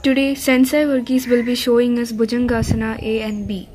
Today Sensei Verghese will be showing us Bhujangasana A and B.